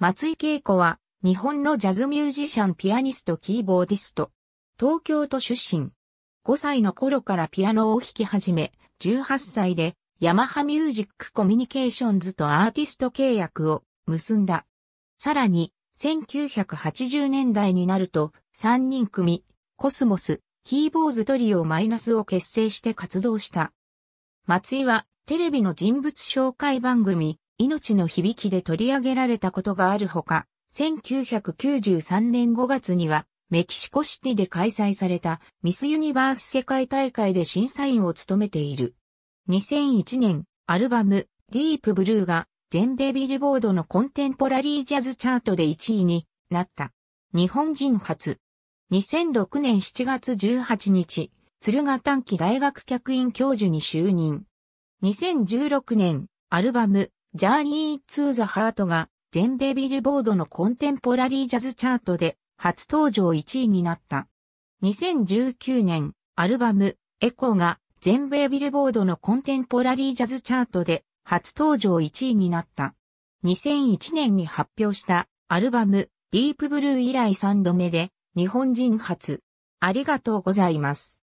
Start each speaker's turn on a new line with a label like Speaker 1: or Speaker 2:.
Speaker 1: 松居慶子は、日本のジャズミュージシャン、ピアニスト、キーボーディスト。東京都出身。5歳の頃からピアノを弾き始め、18歳でヤマハミュージックコミュニケーションズとアーティスト契約を結んだ。さらに、1980年代になると、3人組、コスモス、キーボーズトリオマイナスを結成して活動した。松居は、テレビの人物紹介番組、命の響きで取り上げられたことがあるほか、1993年5月には、メキシコシティで開催されたミスユニバース世界大会で審査員を務めている。2001年、アルバム、ディープブルーが全米ビルボードのコンテンポラリージャズチャートで1位になった。日本人初。2006年7月18日、敦賀短期大学客員教授に就任。2016年、アルバム、ジャーニー・ツー・ザ・ハートが全米ビルボードのコンテンポラリージャズチャートで初登場1位になった。2019年、アルバム、エコーが全米ビルボードのコンテンポラリージャズチャートで初登場1位になった。2001年に発表したアルバム、ディープブルー以来3度目で日本人初。ありがとうございます。